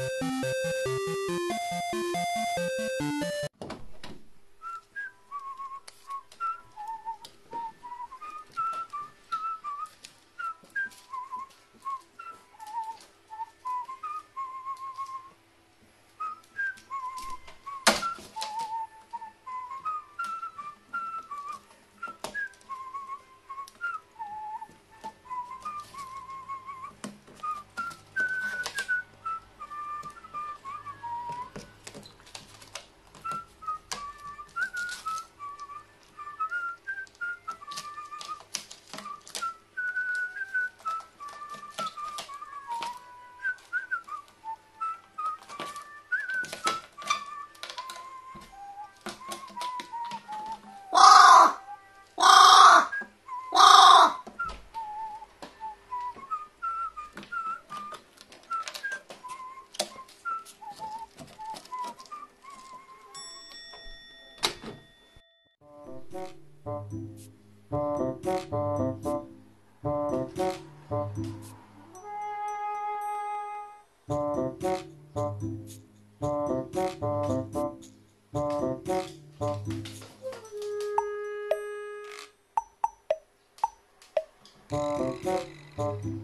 you Thank